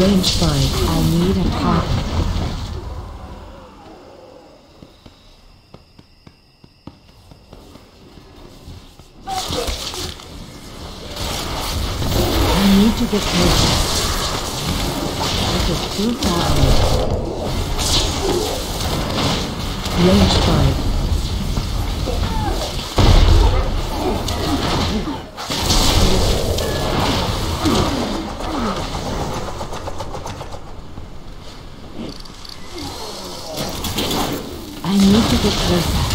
Range find. I need a target. I need to get closer. This is too far away. Range find. I need to get closer.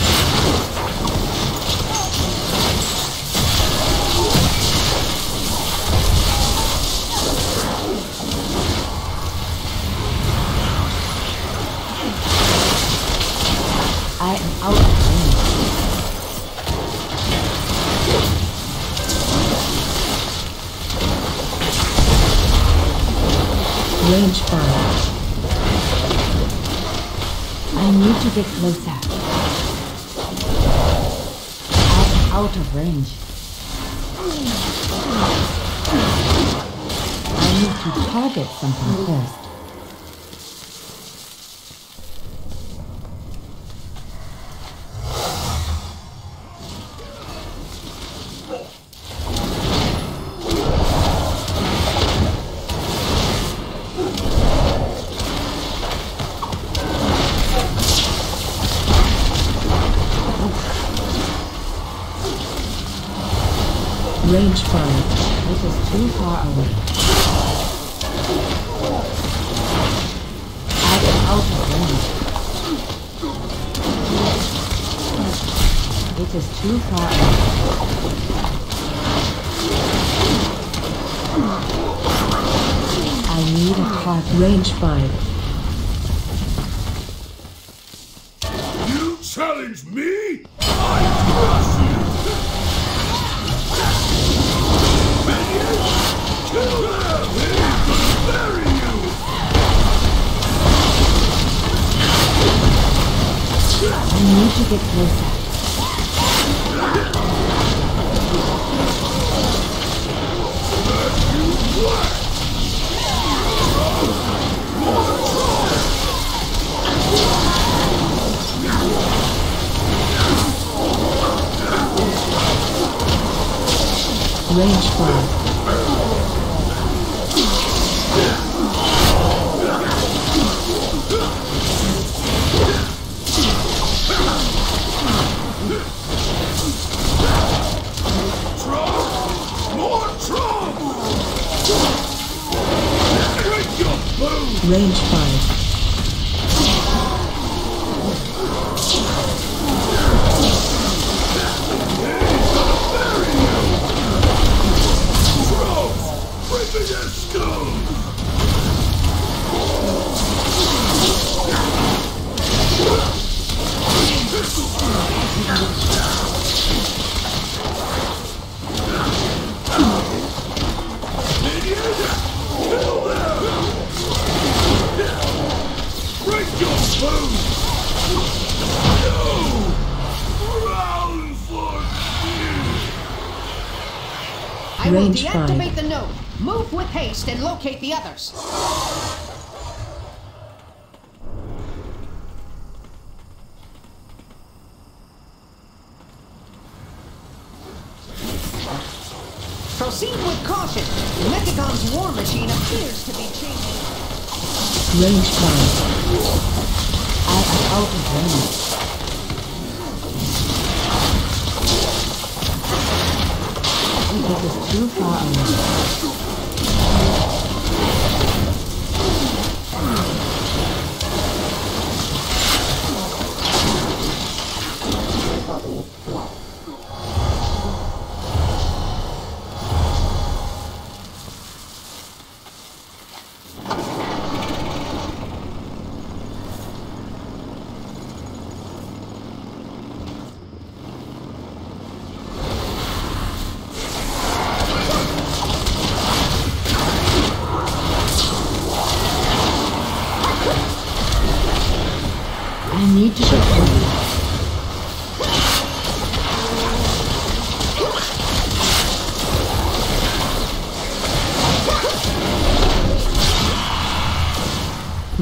I am out of range. Range find. I need to get closer. I am out of range. I need to target something first. Range find. This is too far away. I am out of range. It is too far away. I need a target. Range find. get closer. Range 5. Range find. I will deactivate the node. Move with haste and locate the others. Proceed with caution. Mechagon's war machine appears to be changing. Range 5 outrange. That was too far away.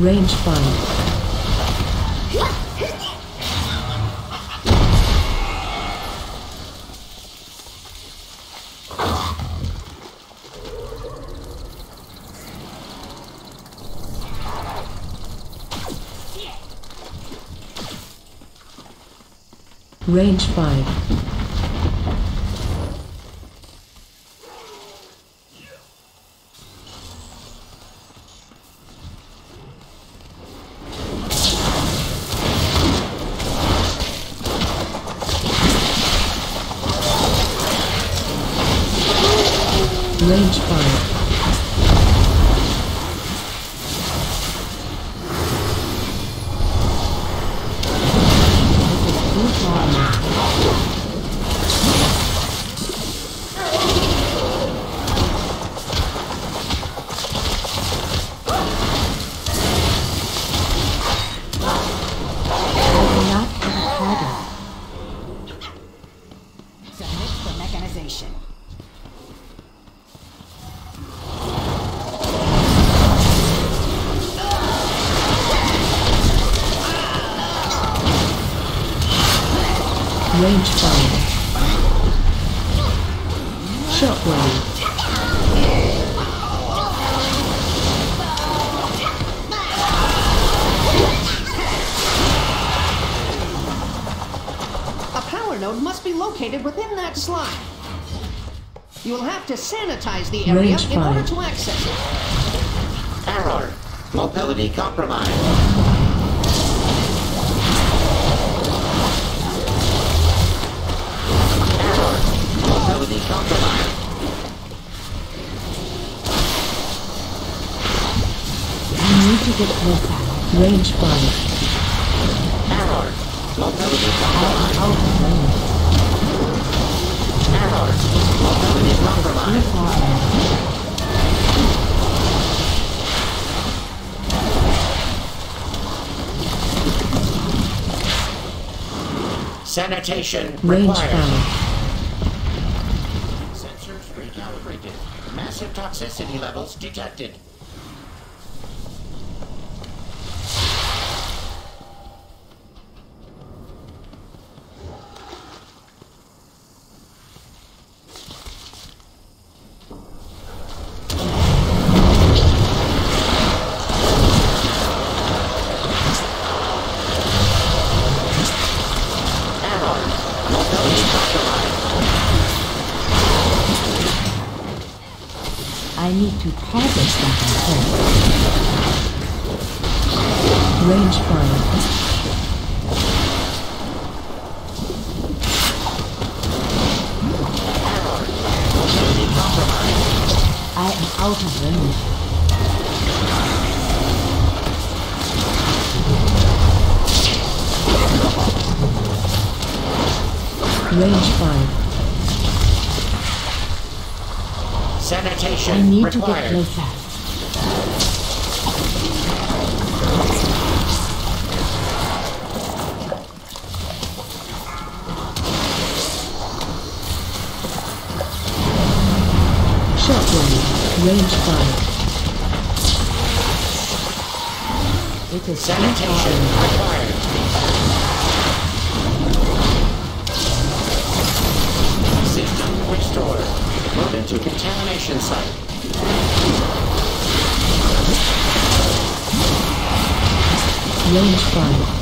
Range 5. Range 5. Range 5. This is too far. I will not have a target. Submit for mechanization. Range 5. Shockwave. A power node must be located within that slime. You will have to sanitize the area Range in order to access it. Error. Mobility compromised. Compromised. I need to get closer. Range 5. Error. Mobility compromised. out of range. Error. Mobility compromised. Sanitation Range required. 5. Toxicity levels detected. Error. Mobility compromised. I need to target something first. Range 5. Error. Mobility compromised. I am out of range. Range 5. I Sanitation need to get closer. Range 5. It is Sanitation required. System restored. Move into contamination site. Range 5.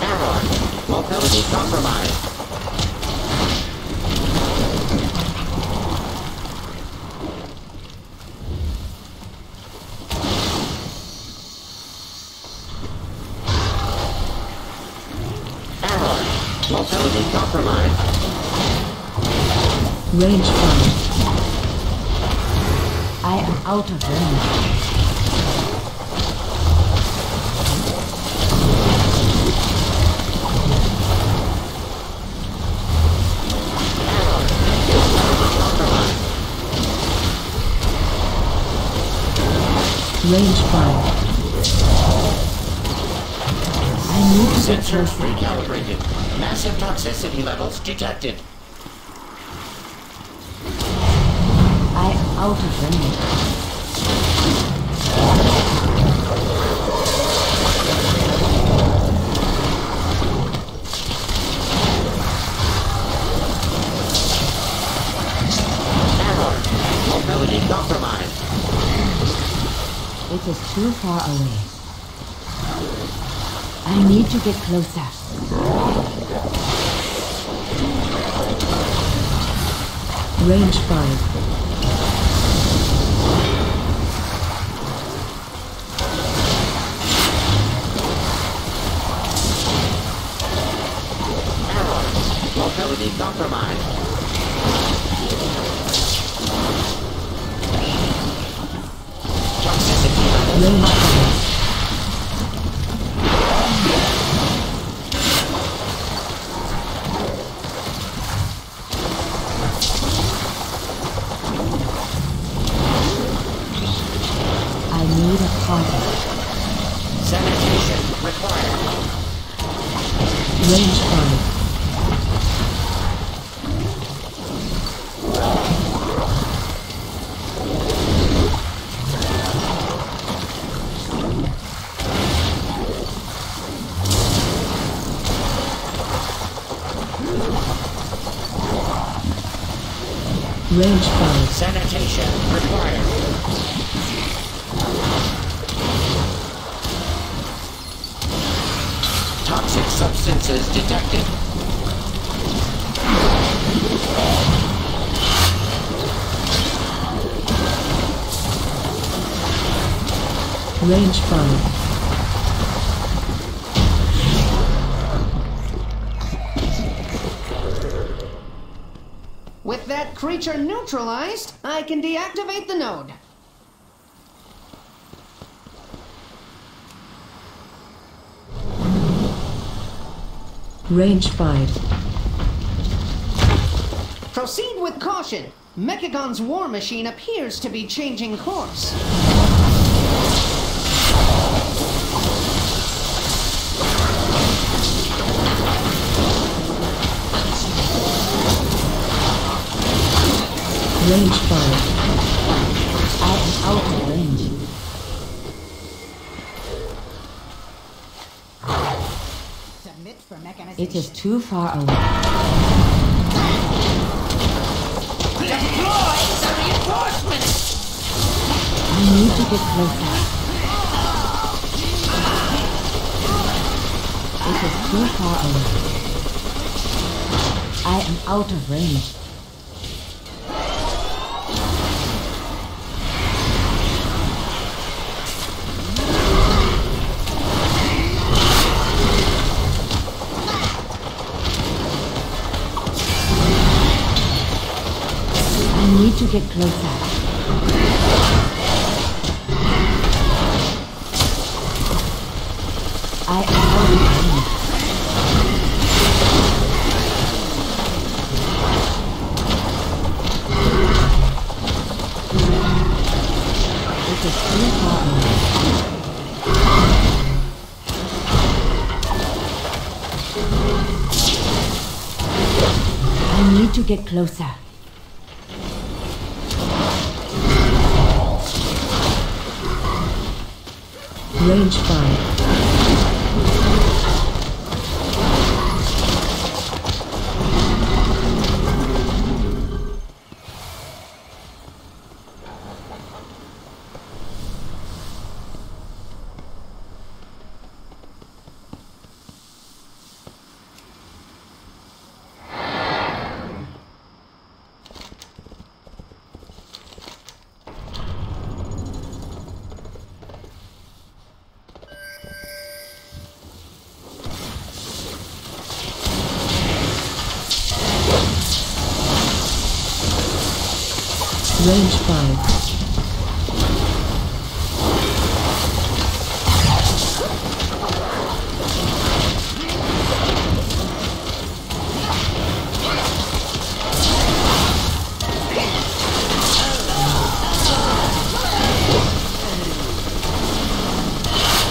Error. Mobility compromised. Error. Mobility compromised. Range 5. I am out of range. Error. Mobility compromised. Range 5. I need to get Sensors recalibrated. Massive toxicity levels detected. I am out of range. Error. Mobility compromised. It is too far away. I need to get closer. Range 5. Error. Mobility compromised. Levels Range high. 5. I need a party. Sanitation required. Range 5. Range 5. Sanitation required. Toxic substances detected. Range 5. Creature neutralized, I can deactivate the node. Range 5. Proceed with caution. Mechagon's war machine appears to be changing course. Range 5. I am out of range. Submit for mechanization. It is too far away. Deploy the reinforcements! I need to get closer. It is too far away. I am out of range. To get closer. I am. I need to get closer. Range 5.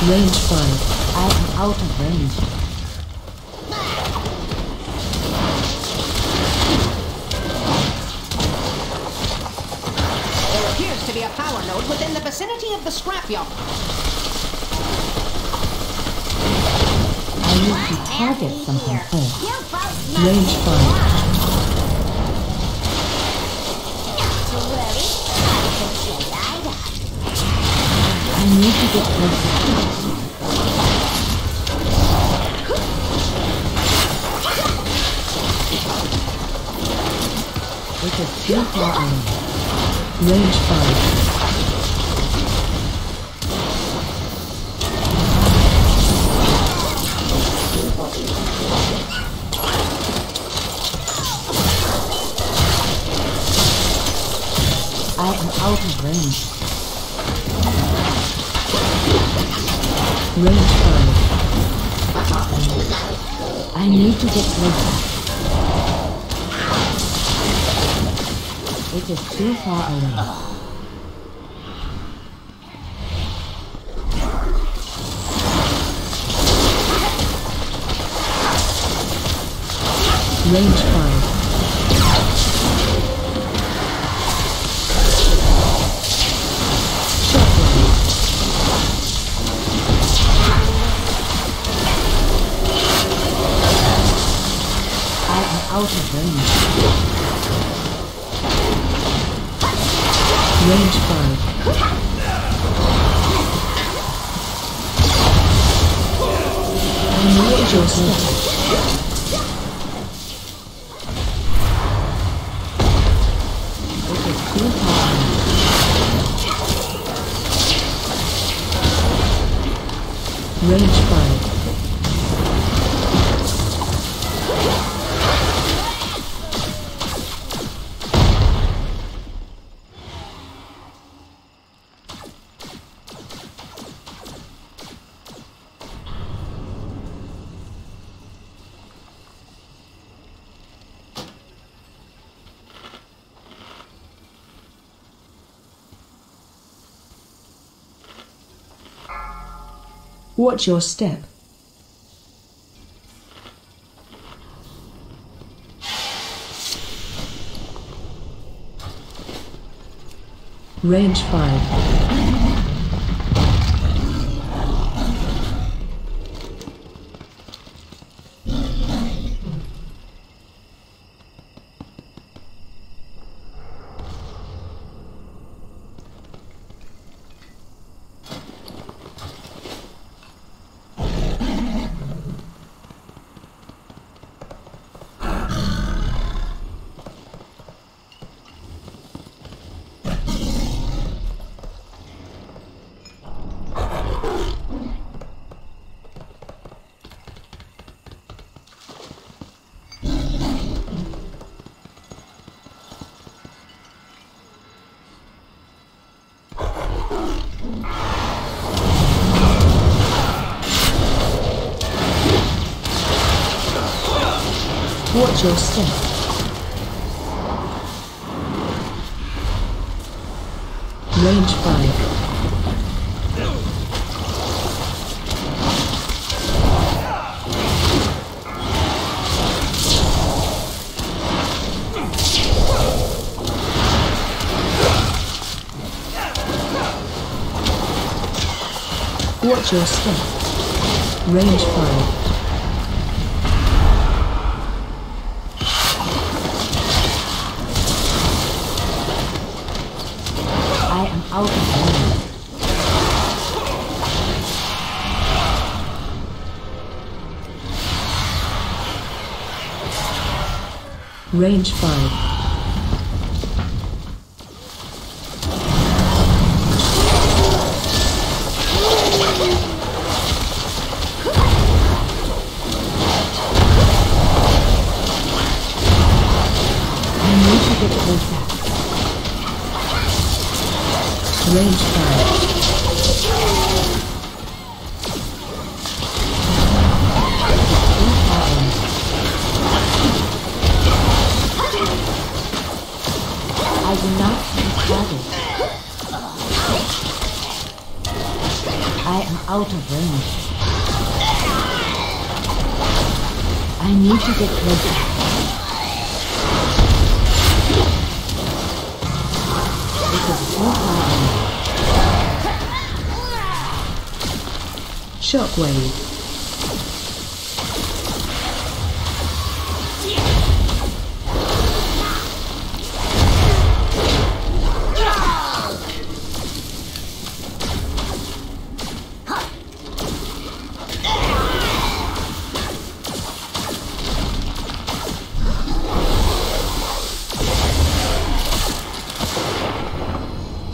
Range 5. I am out of range. There appears to be a power node within the vicinity of the scrapyard. I need to target something first. You both know Range 5. not to worry. I can say I need to get closer. It is too far away. Range 5. I am out of range. Range 5. I need to get closer. It is too far away. Range 5. Range. Range 5. I Watch your step. Range 5. Watch your step. Range 5. Watch your step. Range 5. Range 5. I need to get closer. Range 5. Out of range. I need to get closer. This is. Shockwave.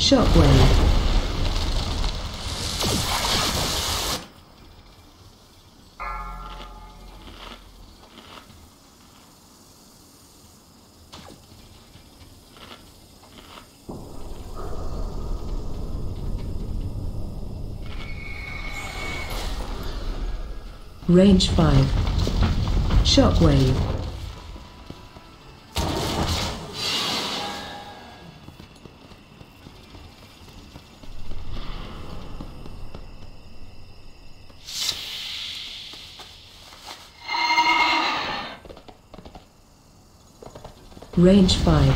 Shockwave. Range 5. Shockwave. Range 5.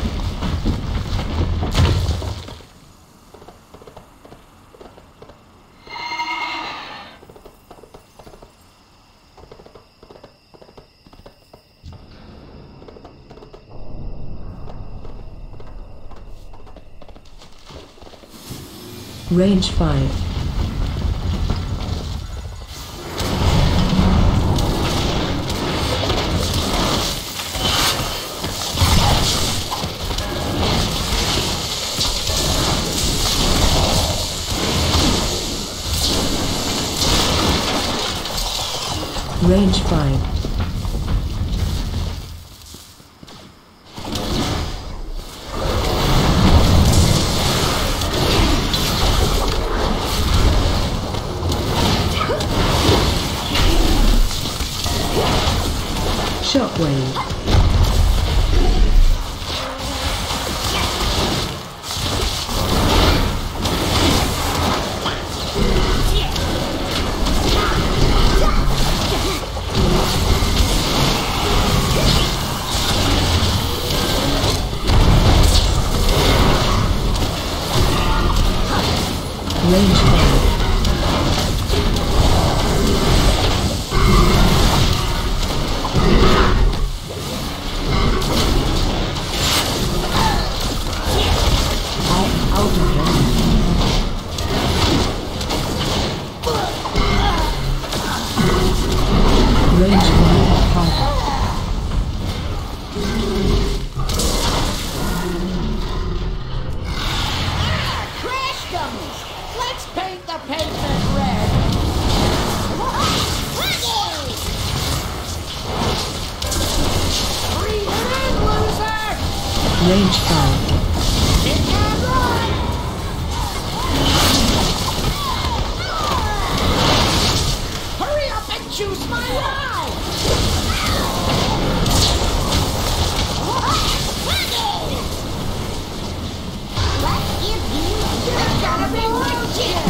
Range 5. Range 5.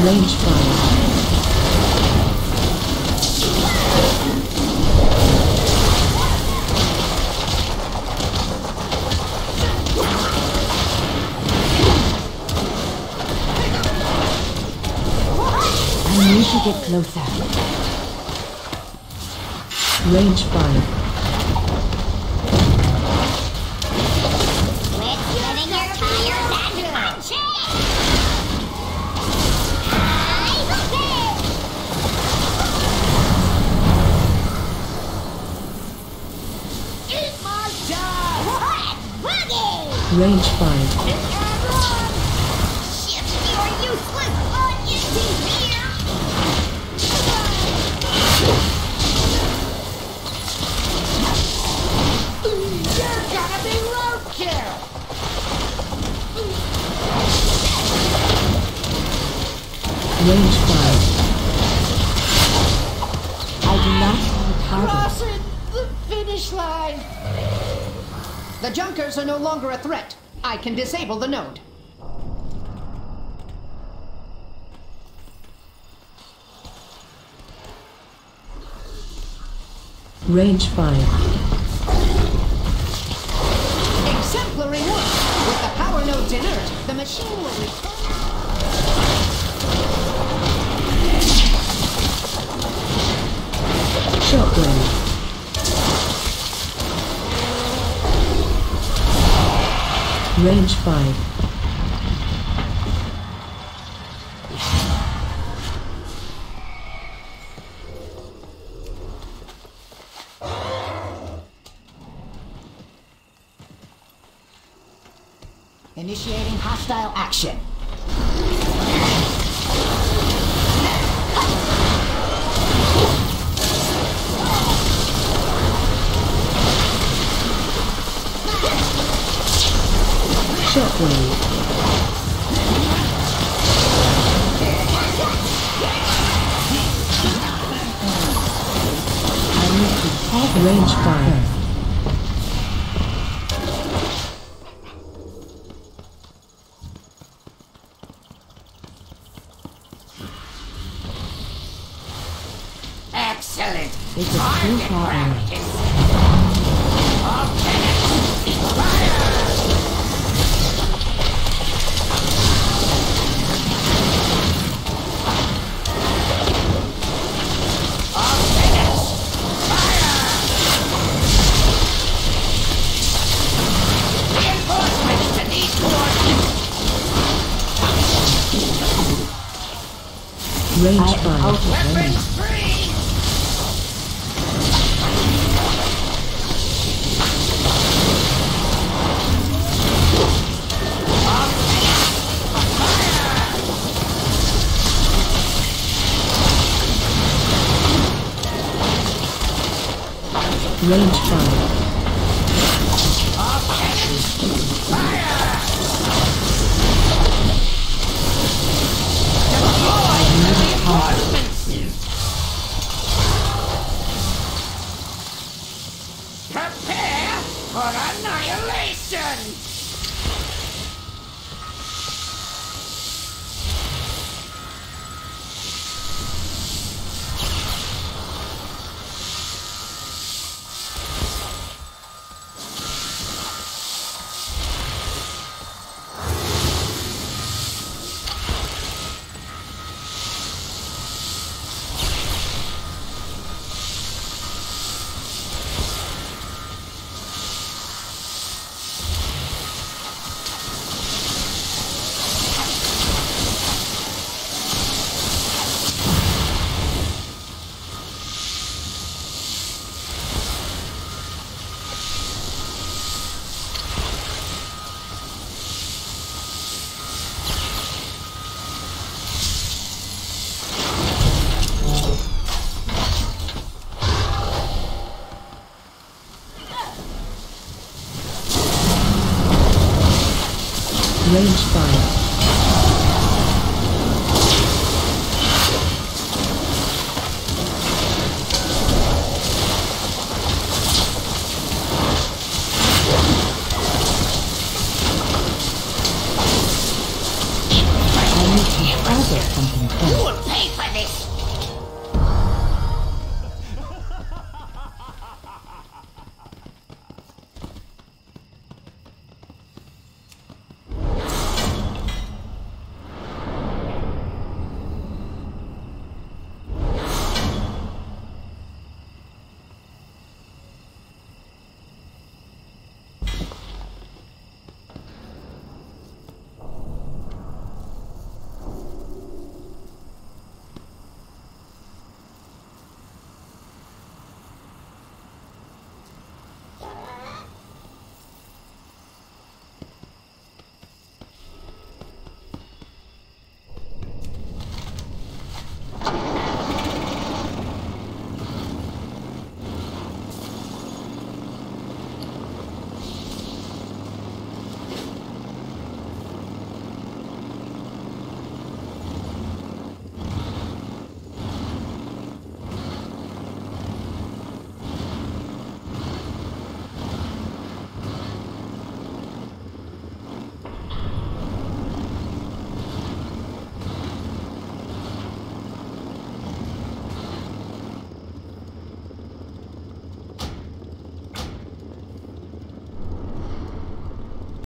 Range 5. I need to get closer. Range 5. Range 5. Hit and run! You're gonna be roadkill! Range 5. I do not have a target. Crossing the finish line! The Junkers are no longer a threat. I can disable the node. Range 5. Exemplary work! With the power nodes inert, the machine will return... Shotgun. Range 5. Range 5. Annihilation! Range fire.